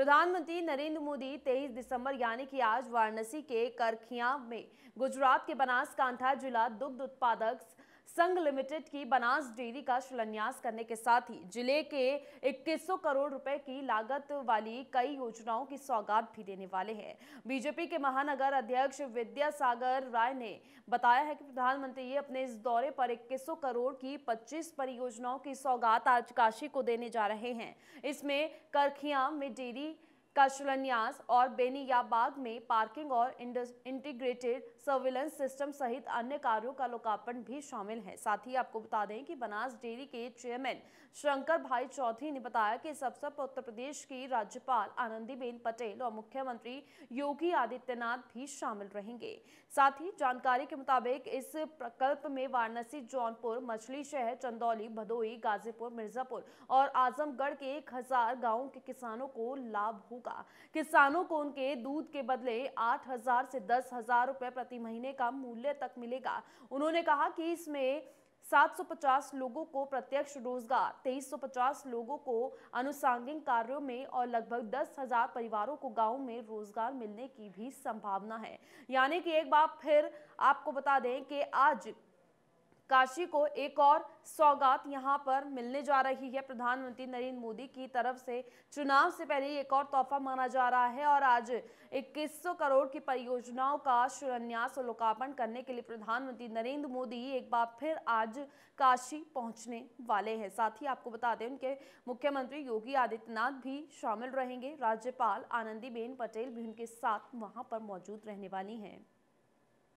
प्रधानमंत्री नरेंद्र मोदी 23 दिसंबर, यानी कि आज वाराणसी के करखिया में, गुजरात के बनासकांठा जिला दुग्ध उत्पादक संघ लिमिटेड की बनास डेयरी का शिलान्यास करने के साथ ही ज़िले के 2100 करोड़ रुपए की लागत वाली कई योजनाओं की सौगात भी देने वाले हैं। बीजेपी के महानगर अध्यक्ष विद्यासागर राय ने बताया है कि प्रधानमंत्री अपने इस दौरे पर 2100 करोड़ की 25 परियोजनाओं की सौगात आज काशी को देने जा रहे हैं। इसमें करखिया में डेयरी का शिलान्यास और बेनियाबाग में पार्किंग और इंटीग्रेटेड सर्विलेंस सिस्टम सहित अन्य कार्यों का लोकार्पण भी शामिल है। साथ ही आपको बता दें कि बनास डेयरी के चेयरमैन शंकर भाई चौधरी ने बताया कि इस अवसर पर उत्तर प्रदेश की राज्यपाल आनंदीबेन पटेल और मुख्यमंत्री योगी आदित्यनाथ भी शामिल रहेंगे। साथ ही जानकारी के मुताबिक इस प्रकल्प में वाराणसी, जौनपुर, मछली शहर, चंदौली भदोई गाजीपुर, मिर्जापुर और आजमगढ़ के एक हज़ार गाँव के किसानों को लाभ हो होगा। किसानों को उनके दूध के बदले आठ हज़ार से दस हज़ार रुपए प्रति महीने का मूल्य तक मिलेगा। उन्होंने कहा कि इसमें 750 लोगों को प्रत्यक्ष रोज़गार 2350 लोगों को अनुसांगिक कार्यों में और लगभग दस हज़ार परिवारों को गाँव में रोज़गार मिलने की भी संभावना है। यानी कि एक बार फिर आपको बता दें कि आज काशी को एक और सौगात यहाँ पर मिलने जा रही है। प्रधानमंत्री नरेंद्र मोदी की तरफ़ से चुनाव से पहले एक और तोहफा माना जा रहा है और आज 2100 करोड़ की परियोजनाओं का शिलान्यास और लोकार्पण करने के लिए प्रधानमंत्री नरेंद्र मोदी एक बार फिर आज काशी पहुँचने वाले हैं। साथ ही आपको बता दें, उनके मुख्यमंत्री योगी आदित्यनाथ भी शामिल रहेंगे। राज्यपाल आनंदीबेन पटेल भी उनके साथ वहाँ पर मौजूद रहने वाली हैं।